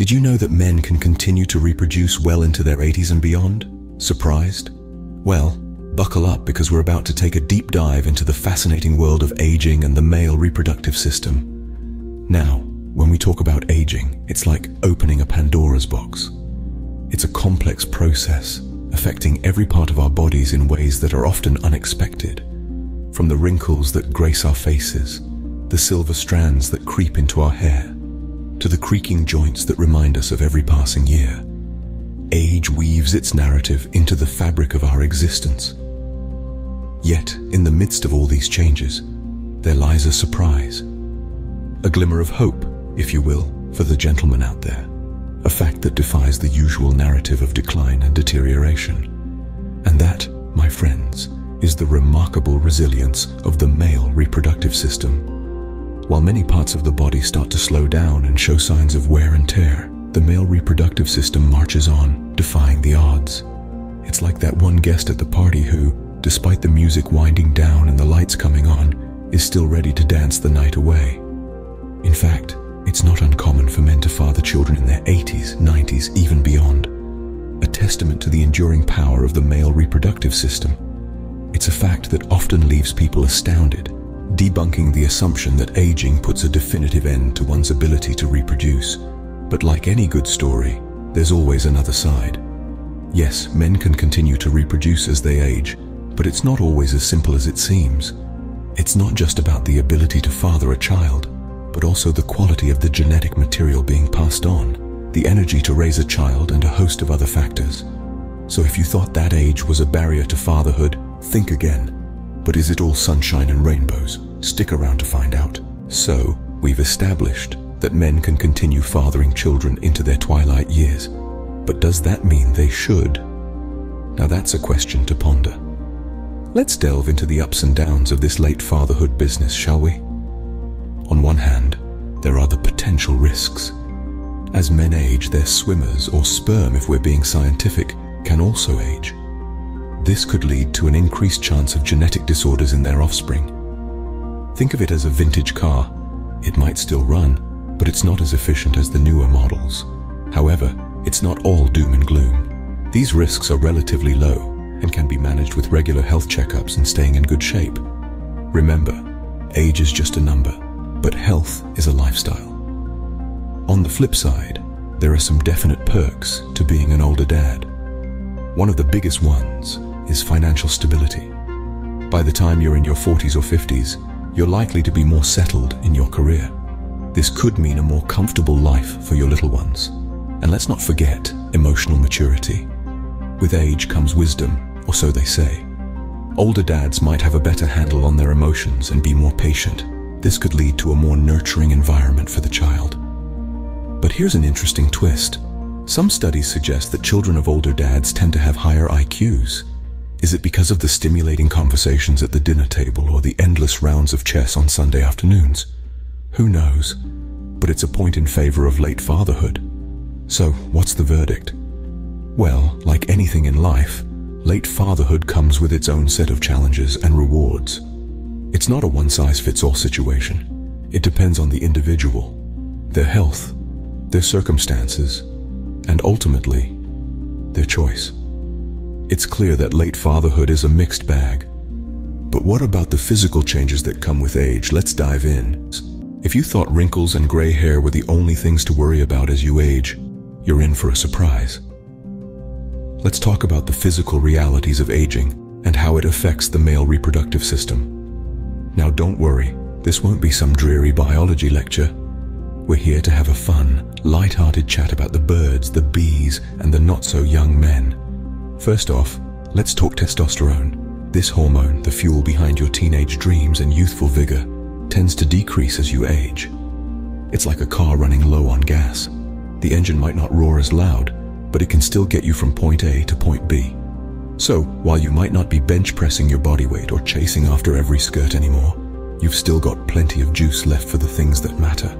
Did you know that men can continue to reproduce well into their 80s and beyond? Surprised? Well, buckle up because we're about to take a deep dive into the fascinating world of aging and the male reproductive system. Now, when we talk about aging, it's like opening a Pandora's box. It's a complex process affecting every part of our bodies in ways that are often unexpected. From the wrinkles that grace our faces, the silver strands that creep into our hair, to the creaking joints that remind us of every passing year. Age weaves its narrative into the fabric of our existence. Yet, in the midst of all these changes, there lies a surprise. A glimmer of hope, if you will, for the gentleman out there. A fact that defies the usual narrative of decline and deterioration. And that, my friends, is the remarkable resilience of the male reproductive system. While many parts of the body start to slow down and show signs of wear and tear, the male reproductive system marches on, defying the odds. It's like that one guest at the party who, despite the music winding down and the lights coming on, is still ready to dance the night away. In fact, it's not uncommon for men to father children in their 80s, 90s, even beyond. A testament to the enduring power of the male reproductive system. It's a fact that often leaves people astounded, debunking the assumption that aging puts a definitive end to one's ability to reproduce. But like any good story, there's always another side. Yes, men can continue to reproduce as they age, but it's not always as simple as it seems. It's not just about the ability to father a child, but also the quality of the genetic material being passed on, the energy to raise a child and a host of other factors. So if you thought that age was a barrier to fatherhood, think again. But is it all sunshine and rainbows? Stick around to find out. So, we've established that men can continue fathering children into their twilight years. But does that mean they should? Now that's a question to ponder. Let's delve into the ups and downs of this late fatherhood business, shall we? On one hand, there are the potential risks. As men age, their swimmers, or sperm if we're being scientific, can also age. This could lead to an increased chance of genetic disorders in their offspring. Think of it as a vintage car. It might still run, but it's not as efficient as the newer models. However, it's not all doom and gloom. These risks are relatively low and can be managed with regular health checkups and staying in good shape. Remember, age is just a number but health is a lifestyle. On the flip side, there are some definite perks to being an older dad. One of the biggest ones is financial stability. By the time you're in your 40s or 50s, you're likely to be more settled in your career. This could mean a more comfortable life for your little ones. And let's not forget emotional maturity. With age comes wisdom, or so they say. Older dads might have a better handle on their emotions and be more patient, this could lead to a more nurturing environment for the child. But here's an interesting twist. Some studies suggest that children of older dads tend to have higher IQs. Is it because of the stimulating conversations at the dinner table or the endless rounds of chess on Sunday afternoons? Who knows? But it's a point in favor of late fatherhood. So, what's the verdict? Well, like anything in life, late fatherhood comes with its own set of challenges and rewards. It's not a one-size-fits-all situation. It depends on the individual, their health, their circumstances, and ultimately, their choice. It's clear that late fatherhood is a mixed bag. But what about the physical changes that come with age? Let's dive in. If you thought wrinkles and gray hair were the only things to worry about as you age, you're in for a surprise. Let's talk about the physical realities of aging and how it affects the male reproductive system. Now don't worry, this won't be some dreary biology lecture. We're here to have a fun, light-hearted chat about the birds, the bees, and the not-so-young men. First off, let's talk testosterone. This hormone, the fuel behind your teenage dreams and youthful vigor, tends to decrease as you age. It's like a car running low on gas. The engine might not roar as loud, but it can still get you from point A to point B. So, while you might not be bench pressing your body weight or chasing after every skirt anymore, you've still got plenty of juice left for the things that matter.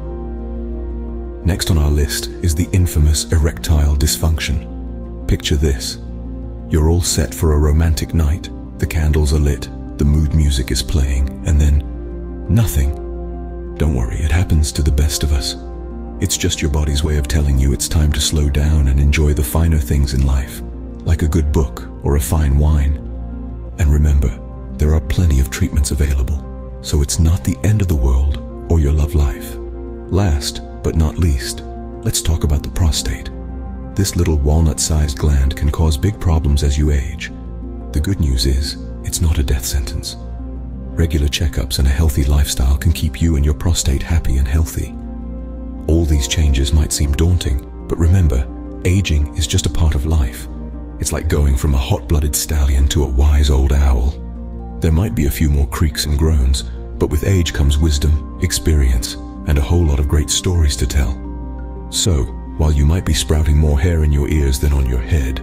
Next on our list is the infamous erectile dysfunction. Picture this. You're all set for a romantic night, the candles are lit, the mood music is playing, and then nothing. Don't worry, it happens to the best of us. It's just your body's way of telling you it's time to slow down and enjoy the finer things in life, like a good book or a fine wine. And remember, there are plenty of treatments available, so it's not the end of the world or your love life. Last but not least, let's talk about the prostate. This little walnut-sized gland can cause big problems as you age. The good news is, it's not a death sentence. Regular checkups and a healthy lifestyle can keep you and your prostate happy and healthy. All these changes might seem daunting, but remember, aging is just a part of life. It's like going from a hot-blooded stallion to a wise old owl. There might be a few more creaks and groans, but with age comes wisdom, experience, and a whole lot of great stories to tell. So, while you might be sprouting more hair in your ears than on your head,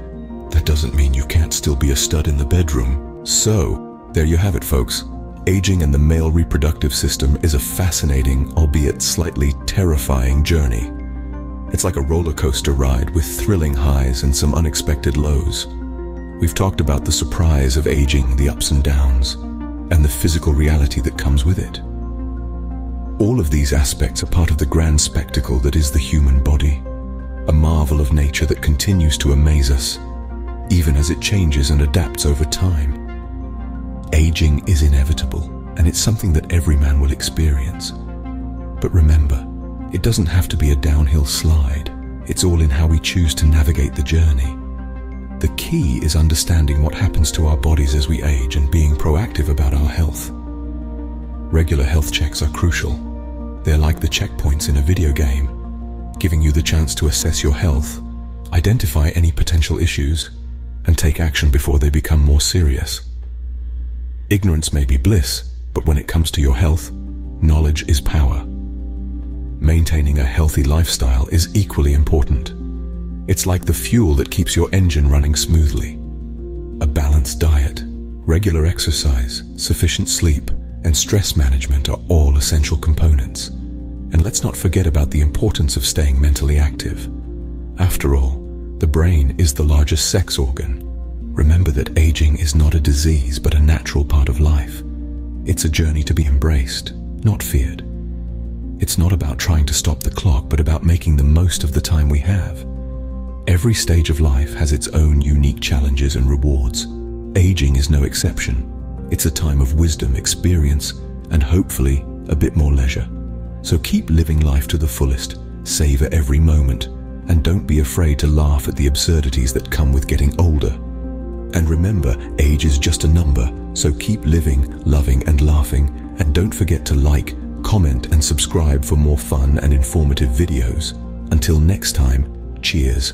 that doesn't mean you can't still be a stud in the bedroom. So, there you have it folks. Aging and the male reproductive system is a fascinating, albeit slightly terrifying journey. It's like a roller coaster ride with thrilling highs and some unexpected lows. We've talked about the surprise of aging, the ups and downs, and the physical reality that comes with it. All of these aspects are part of the grand spectacle that is the human body, a marvel of nature that continues to amaze us, even as it changes and adapts over time. Aging is inevitable, and it's something that every man will experience. But remember, it doesn't have to be a downhill slide. It's all in how we choose to navigate the journey. The key is understanding what happens to our bodies as we age and being proactive about our health. Regular health checks are crucial, they're like the checkpoints in a video game, giving you the chance to assess your health, identify any potential issues, and take action before they become more serious. Ignorance may be bliss, but when it comes to your health, knowledge is power. Maintaining a healthy lifestyle is equally important. It's like the fuel that keeps your engine running smoothly. A balanced diet, regular exercise, sufficient sleep, and stress management are all essential components. And let's not forget about the importance of staying mentally active. After all, the brain is the largest sex organ. Remember that aging is not a disease but a natural part of life. It's a journey to be embraced, not feared. It's not about trying to stop the clock but about making the most of the time we have. Every stage of life has its own unique challenges and rewards. Aging is no exception. It's a time of wisdom, experience, and hopefully a bit more leisure. So keep living life to the fullest, savor every moment, and don't be afraid to laugh at the absurdities that come with getting older. And remember, age is just a number, so keep living, loving and laughing, and don't forget to like, comment and subscribe for more fun and informative videos. Until next time, cheers.